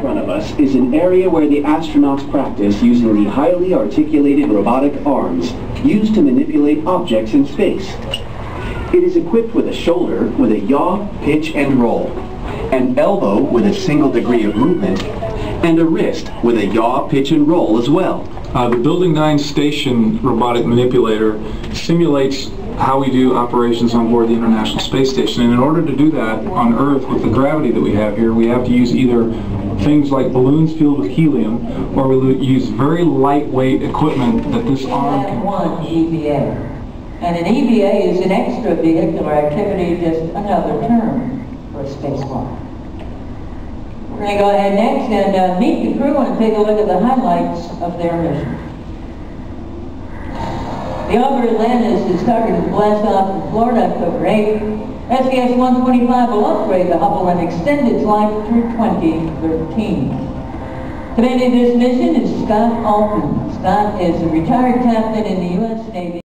front of us is an area where the astronauts practice using the highly articulated robotic arms used to manipulate objects in space. It is equipped with a shoulder with a yaw, pitch, and roll, an elbow with a single degree of movement, and a wrist with a yaw, pitch, and roll as well. Uh, the Building 9 station robotic manipulator simulates how we do operations on board the International Space Station. And in order to do that on Earth with the gravity that we have here, we have to use either things like balloons filled with helium, or we use very lightweight equipment that this arm can... one EVA. And an EVA is an extra vehicular activity, just another term for a spacewalk. We're going to go ahead next and uh, meet the crew and take a look at the highlights of their mission. The orbiter Atlantis is starting to blast off in Florida October 8. STS-125 will upgrade the Hubble and extend its life through 2013. Commanding this mission is Scott Altman. Scott is a retired captain in the U.S. Navy.